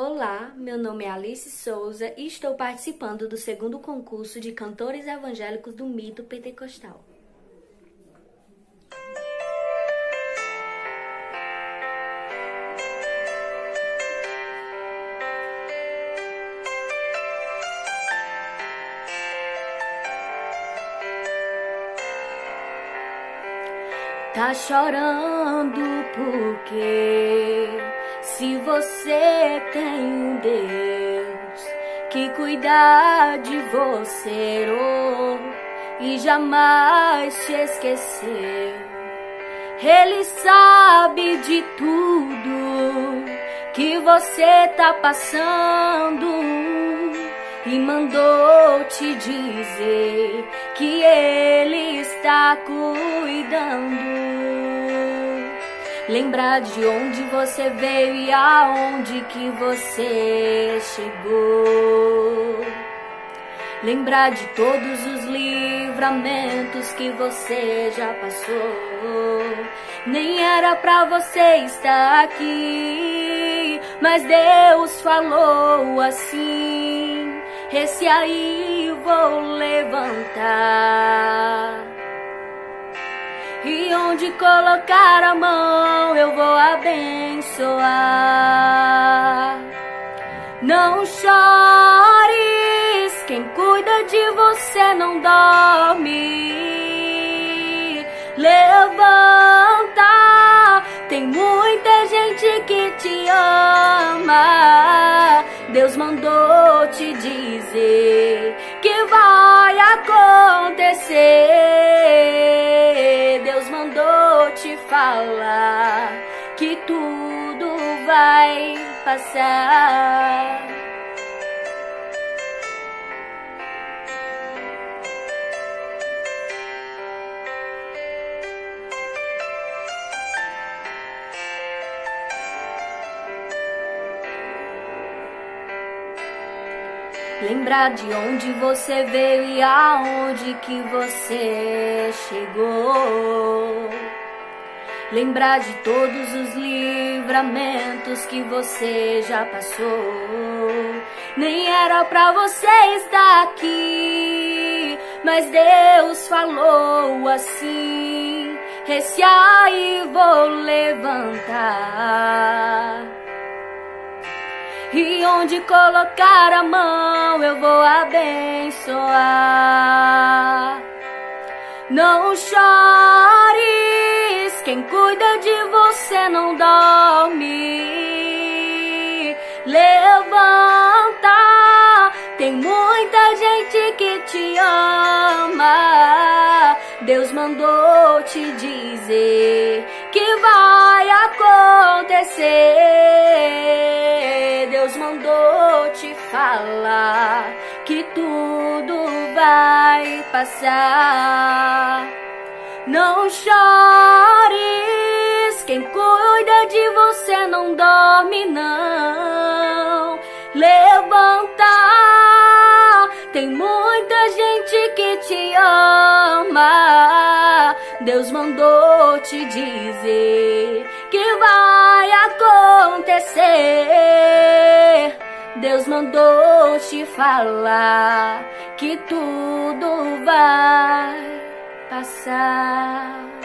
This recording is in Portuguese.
Olá, meu nome é Alice Souza e estou participando do segundo concurso de cantores evangélicos do mito pentecostal. Tá chorando porque se você tem um Deus que cuida de você oh, e jamais te esqueceu, Ele sabe de tudo que você tá passando e mandou te dizer que Ele está cuidando. Lembrar de onde você veio e aonde que você chegou. Lembrar de todos os livramentos que você já passou. Nem era pra você estar aqui, mas Deus falou assim: Esse aí vou levantar. Onde colocar a mão eu vou abençoar. Não chores, quem cuida de você não dorme. Levanta, tem muita gente que te ama. Deus mandou te dizer que vai acontecer te falar que tudo vai passar. Lembrar de onde você veio e aonde que você chegou. Lembrar de todos os livramentos que você já passou. Nem era pra você estar aqui, mas Deus falou assim: Esse aí vou levantar. E onde colocar a mão eu vou abençoar. Não dorme. Levanta, tem muita gente que te ama. Deus mandou te dizer que vai acontecer. Deus mandou te falar que tudo vai passar. Não chores, quem cuida de você não dorme, não. Levanta, tem muita gente que te ama. Deus mandou te dizer que vai acontecer. Deus mandou te falar que tudo vai passar.